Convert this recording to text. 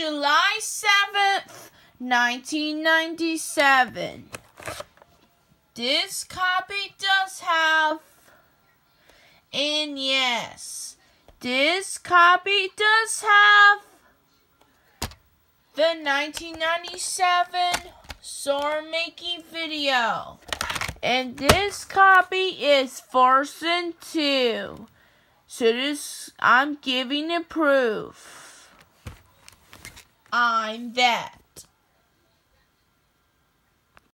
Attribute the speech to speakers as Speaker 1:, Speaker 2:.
Speaker 1: July 7th, 1997. This copy does have, and yes, this copy does have the 1997 sword making video. And this copy is version 2. So this, I'm giving it proof. I'm that.